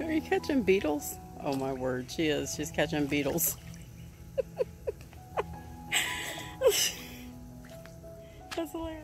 Are you catching beetles? Oh my word, she is. She's catching beetles. That's hilarious.